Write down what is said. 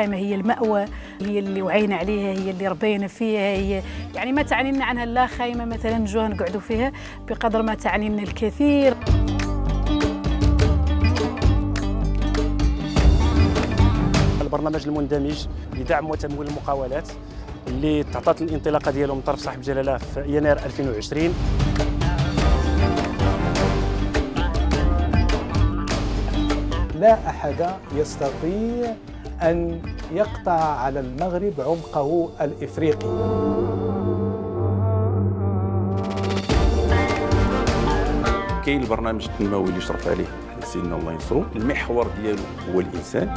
خيمه هي المأوى هي اللي وعينا عليها هي اللي ربينا فيها هي يعني ما تعني لنا عنها لا خيمه مثلا نجوها نقعدوا فيها بقدر ما تعني لنا الكثير. البرنامج المندمج لدعم وتمويل المقاولات اللي تعطات الانطلاقة ديالهم من طرف صاحب الجلاله في يناير 2020 لا أحد يستطيع أن يقطع على المغرب عمقه الإفريقي. كاين البرنامج التنموي اللي شرف عليه سيدنا الله ينصرو. المحور ديالو هو الإنسان.